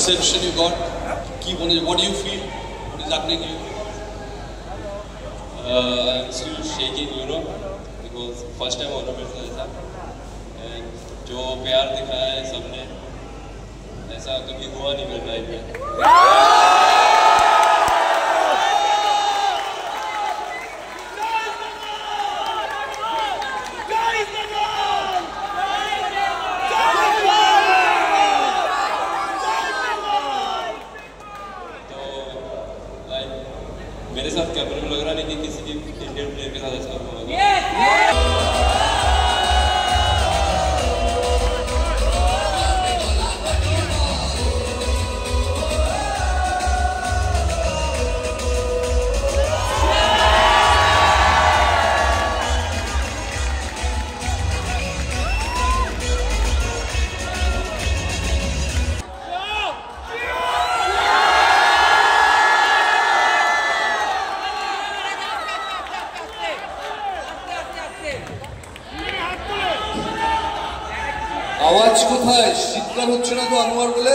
reception you got? Keep on it. What do you feel? What is happening here? Uh, I'm still shaking, you know, because first time होना मेरे साथ that. And जो प्यार दिखाया है सबने ऐसा कभी हुआ नहीं मेरे लाइफ में मेरे साथ कैमरे में लग रहा नहीं कि किसी भी इंडियन प्लेयर के साथ ऐसा আওয়াজ কোথায়? শীতকাল হচ্ছে না তো আনোয়ার বলে?